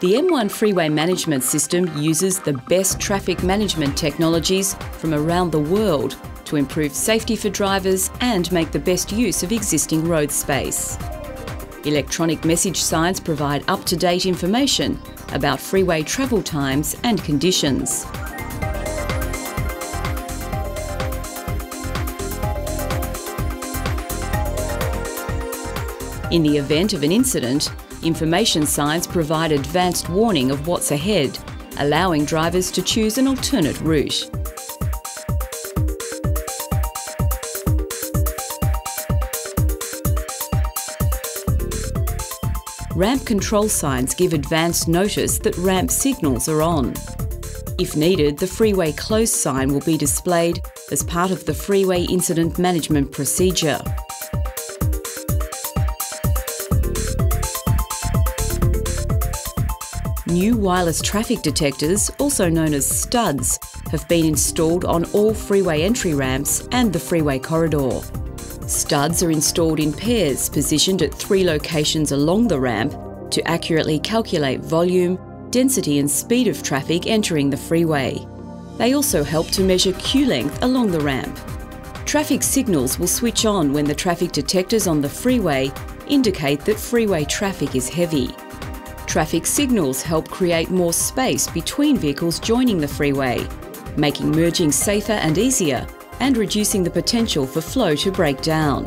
The M1 Freeway Management System uses the best traffic management technologies from around the world to improve safety for drivers and make the best use of existing road space. Electronic message signs provide up-to-date information about freeway travel times and conditions. In the event of an incident, information signs provide advanced warning of what's ahead, allowing drivers to choose an alternate route. Ramp control signs give advance notice that ramp signals are on. If needed, the freeway close sign will be displayed as part of the freeway incident management procedure. New wireless traffic detectors, also known as studs, have been installed on all freeway entry ramps and the freeway corridor. Studs are installed in pairs positioned at three locations along the ramp to accurately calculate volume, density and speed of traffic entering the freeway. They also help to measure queue length along the ramp. Traffic signals will switch on when the traffic detectors on the freeway indicate that freeway traffic is heavy. Traffic signals help create more space between vehicles joining the freeway, making merging safer and easier and reducing the potential for flow to break down.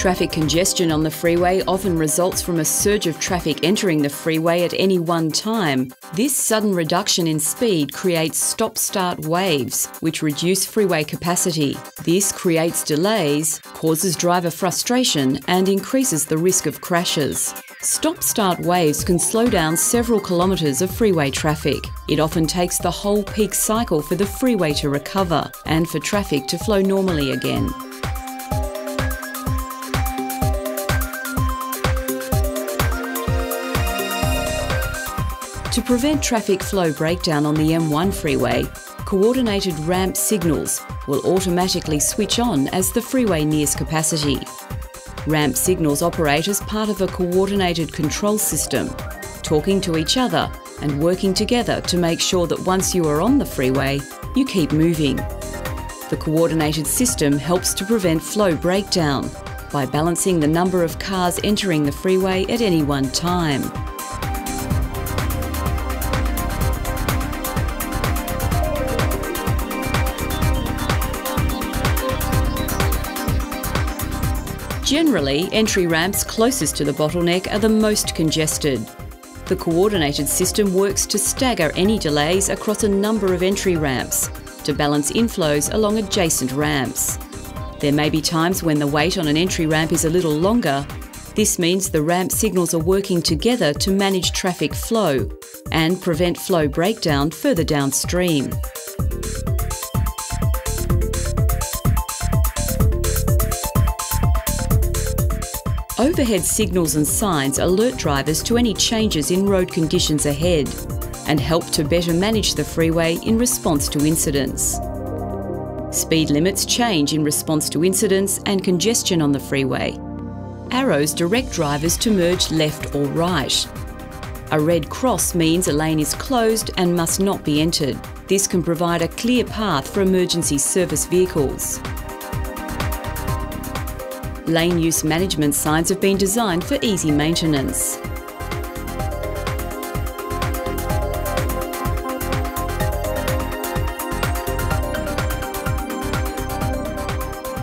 Traffic congestion on the freeway often results from a surge of traffic entering the freeway at any one time. This sudden reduction in speed creates stop start waves, which reduce freeway capacity. This creates delays, causes driver frustration, and increases the risk of crashes. Stop start waves can slow down several kilometres of freeway traffic. It often takes the whole peak cycle for the freeway to recover and for traffic to flow normally again. To prevent traffic flow breakdown on the M1 freeway, coordinated ramp signals will automatically switch on as the freeway nears capacity. Ramp signals operate as part of a coordinated control system, talking to each other and working together to make sure that once you are on the freeway, you keep moving. The coordinated system helps to prevent flow breakdown by balancing the number of cars entering the freeway at any one time. Generally, entry ramps closest to the bottleneck are the most congested. The coordinated system works to stagger any delays across a number of entry ramps to balance inflows along adjacent ramps. There may be times when the wait on an entry ramp is a little longer. This means the ramp signals are working together to manage traffic flow and prevent flow breakdown further downstream. Overhead signals and signs alert drivers to any changes in road conditions ahead and help to better manage the freeway in response to incidents. Speed limits change in response to incidents and congestion on the freeway. Arrows direct drivers to merge left or right. A red cross means a lane is closed and must not be entered. This can provide a clear path for emergency service vehicles. Lane use management signs have been designed for easy maintenance.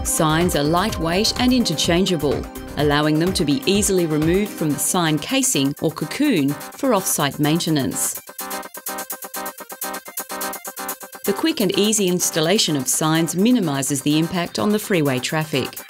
Signs are lightweight and interchangeable, allowing them to be easily removed from the sign casing or cocoon for off-site maintenance. The quick and easy installation of signs minimises the impact on the freeway traffic.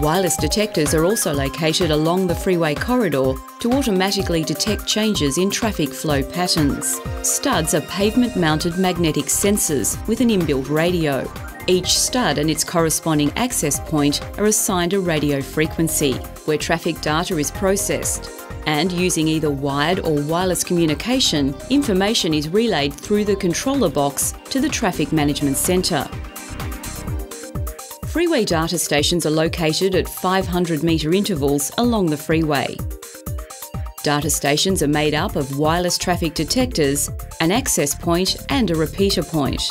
Wireless detectors are also located along the freeway corridor to automatically detect changes in traffic flow patterns. Studs are pavement mounted magnetic sensors with an inbuilt radio. Each stud and its corresponding access point are assigned a radio frequency, where traffic data is processed. And using either wired or wireless communication, information is relayed through the controller box to the Traffic Management Centre. Freeway data stations are located at 500 metre intervals along the freeway. Data stations are made up of wireless traffic detectors, an access point and a repeater point.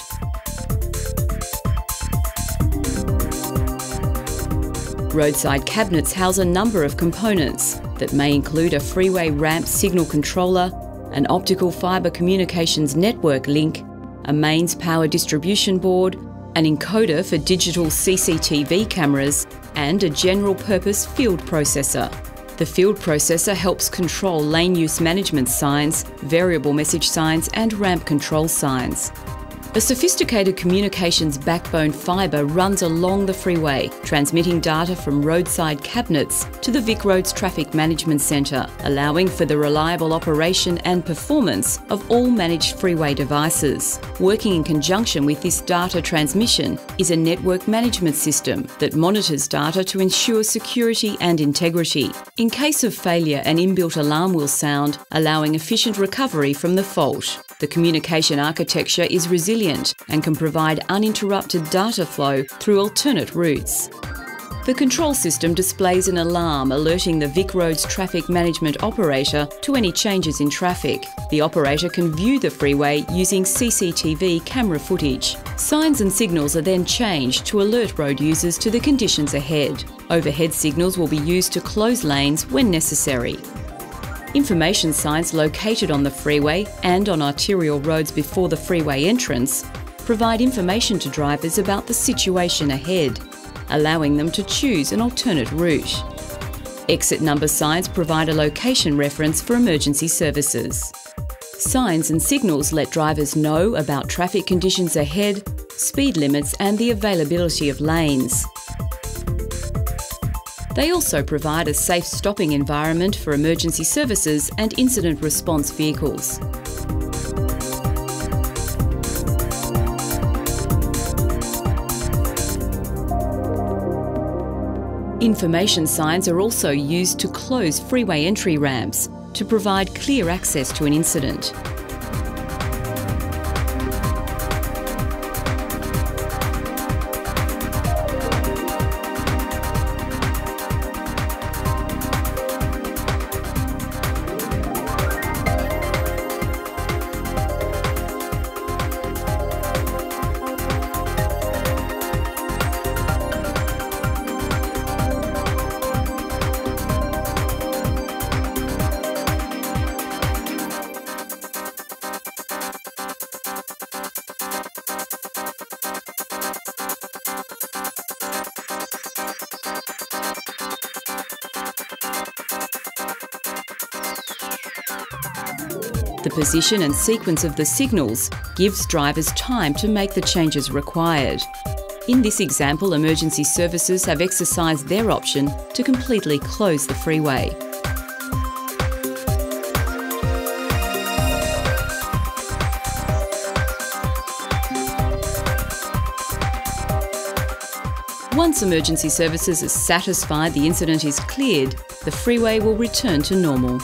Roadside cabinets house a number of components that may include a freeway ramp signal controller, an optical fibre communications network link, a mains power distribution board, an encoder for digital CCTV cameras, and a general purpose field processor. The field processor helps control lane use management signs, variable message signs, and ramp control signs. A sophisticated communications backbone fibre runs along the freeway, transmitting data from roadside cabinets to the VicRoads Traffic Management Centre, allowing for the reliable operation and performance of all managed freeway devices. Working in conjunction with this data transmission is a network management system that monitors data to ensure security and integrity. In case of failure, an inbuilt alarm will sound, allowing efficient recovery from the fault. The communication architecture is resilient and can provide uninterrupted data flow through alternate routes. The control system displays an alarm alerting the VicRoads traffic management operator to any changes in traffic. The operator can view the freeway using CCTV camera footage. Signs and signals are then changed to alert road users to the conditions ahead. Overhead signals will be used to close lanes when necessary. Information signs located on the freeway and on arterial roads before the freeway entrance provide information to drivers about the situation ahead, allowing them to choose an alternate route. Exit number signs provide a location reference for emergency services. Signs and signals let drivers know about traffic conditions ahead, speed limits, and the availability of lanes. They also provide a safe stopping environment for emergency services and incident response vehicles. Information signs are also used to close freeway entry ramps to provide clear access to an incident. The position and sequence of the signals gives drivers time to make the changes required. In this example, emergency services have exercised their option to completely close the freeway. Once emergency services are satisfied the incident is cleared, the freeway will return to normal.